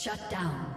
Shut down.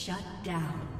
Shut down.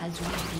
has waited.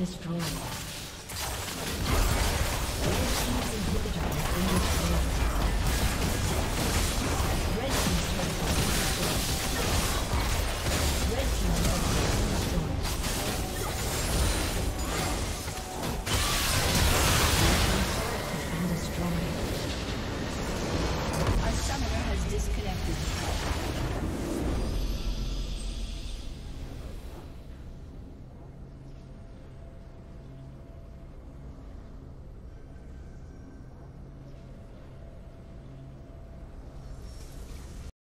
Destroyed.